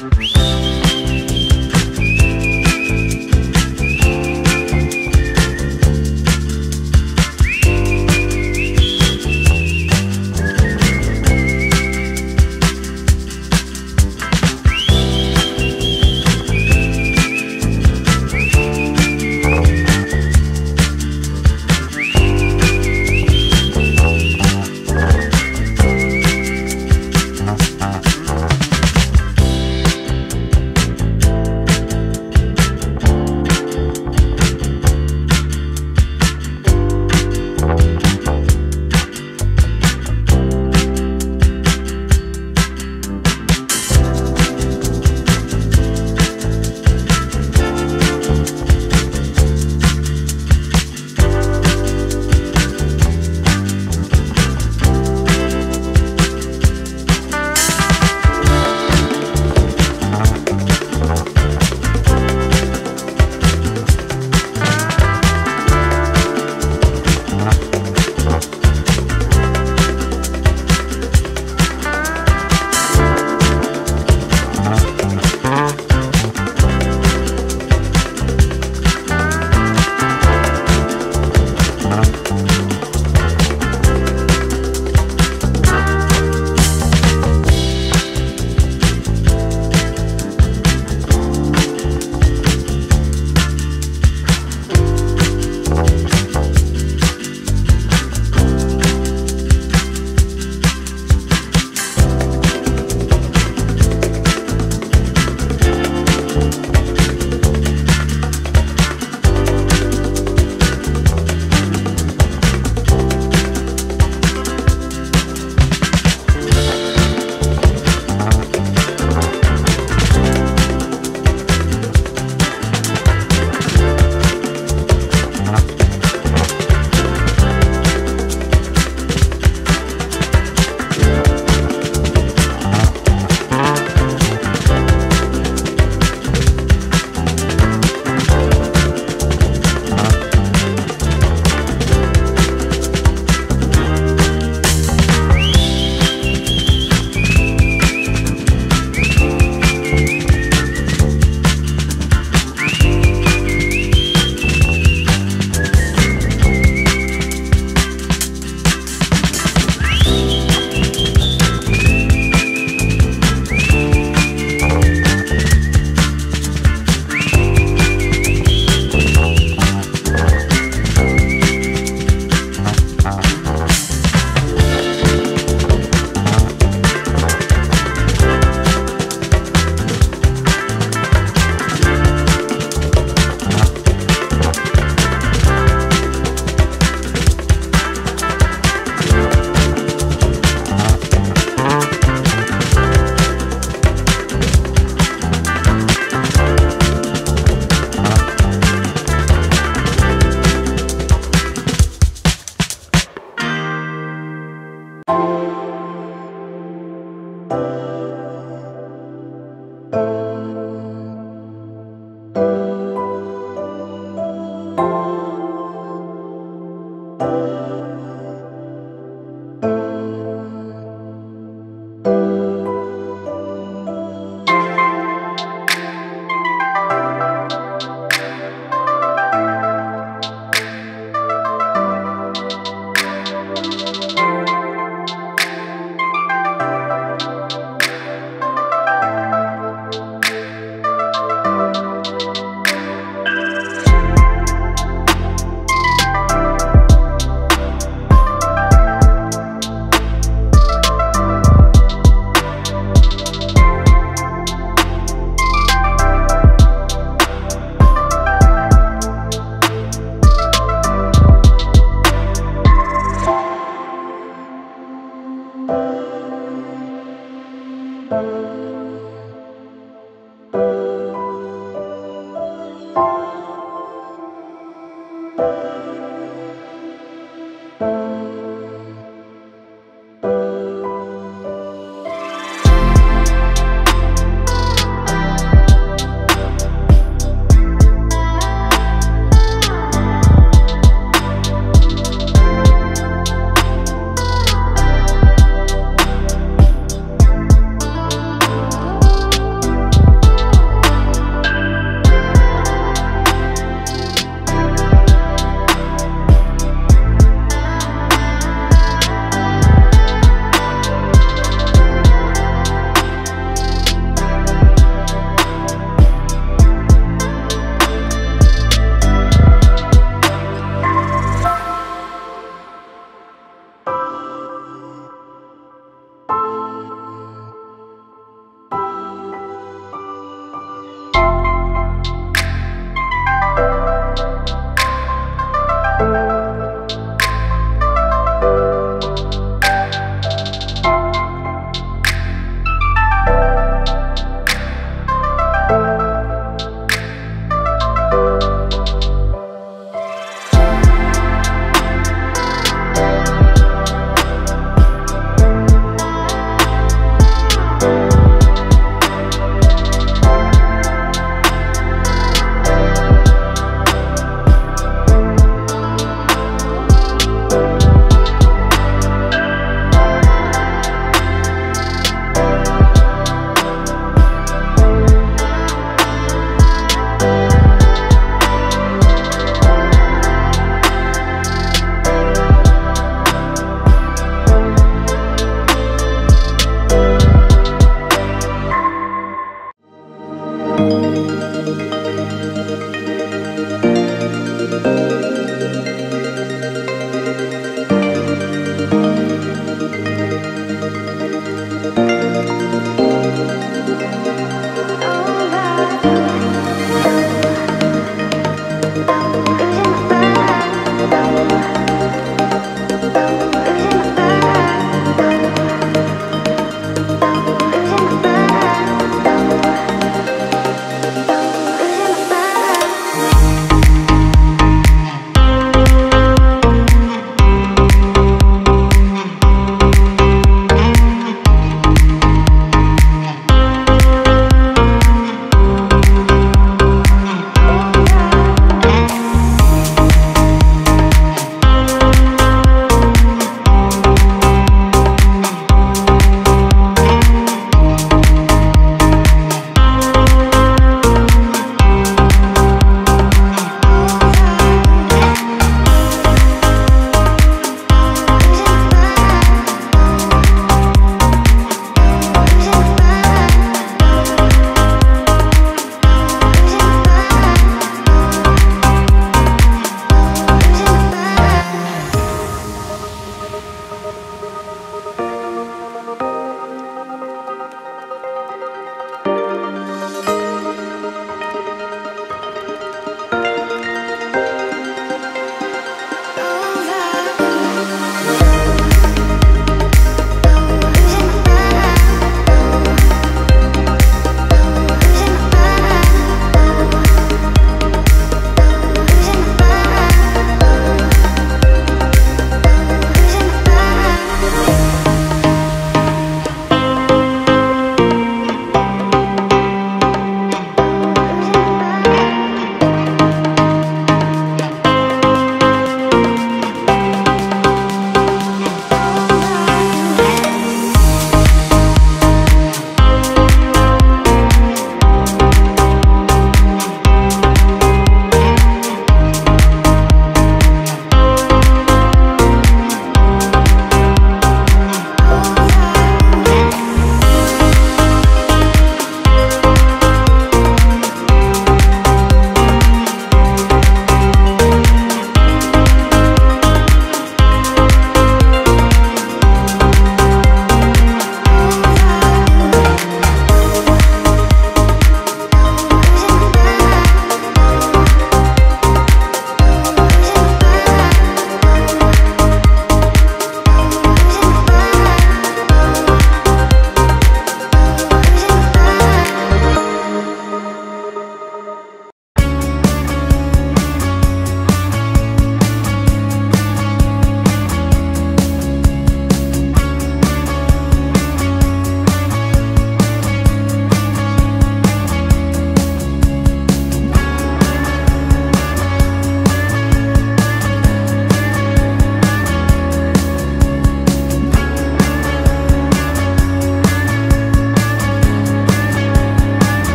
Música